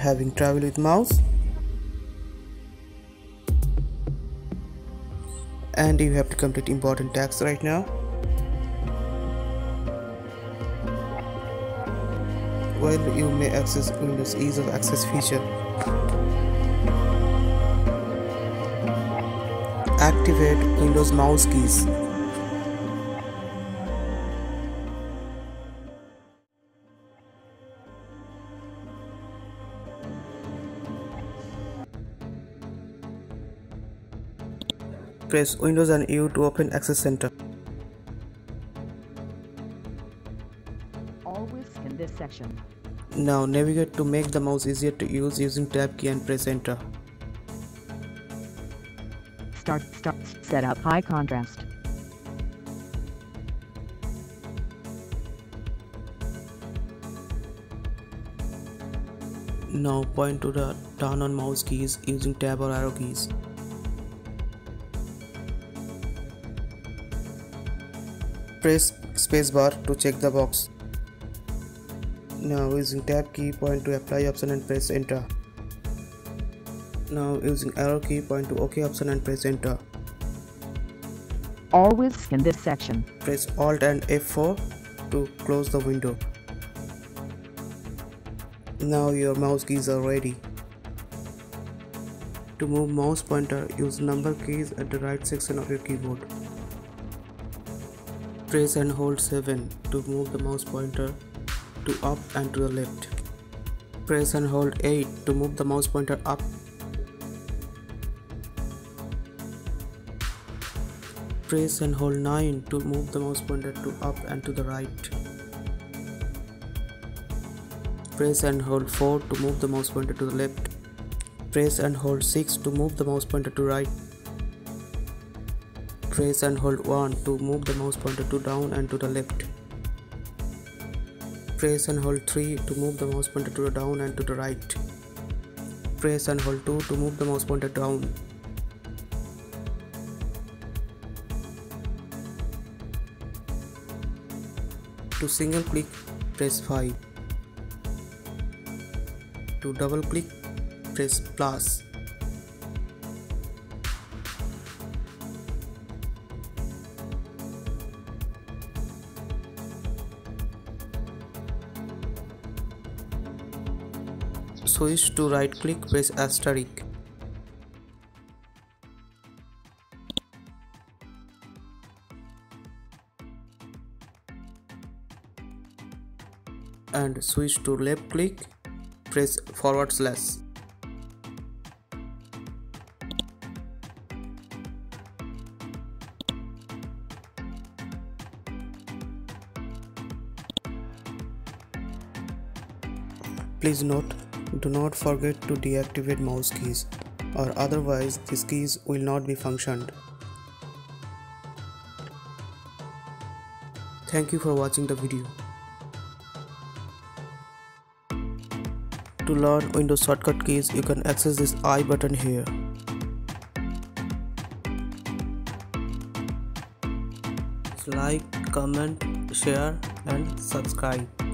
having travel with mouse. And you have to complete important tasks right now. Well you may access windows ease of access feature. Activate windows mouse keys Press Windows and U to open Access Center. Always in this section. Now navigate to make the mouse easier to use using tab key and press enter. Start, start, set up high contrast. Now point to the turn on mouse keys using tab or arrow keys. Press spacebar to check the box. Now using tab key point to apply option and press enter. Now using arrow key point to OK option and press enter. Always in this section. Press Alt and F4 to close the window. Now your mouse keys are ready. To move mouse pointer, use number keys at the right section of your keyboard. Press and hold 7 to move the mouse pointer to up and to the left. Press and hold 8 to move the mouse pointer up. Press and hold 9 to move the mouse pointer to up and to the right. Press and hold 4 to move the mouse pointer to the left. Press and hold 6 to move the mouse pointer to right. Press and hold 1 to move the mouse pointer to down and to the left. Press and hold 3 to move the mouse pointer to the down and to the right. Press and hold 2 to move the mouse pointer down. To single click, press 5. To double click, press plus. Switch to right click, press asterisk. And switch to left click, press forward slash. Please note, do not forget to deactivate mouse keys or otherwise these keys will not be functioned. Thank you for watching the video. To learn Windows shortcut keys, you can access this I button here. Like, comment, share and subscribe.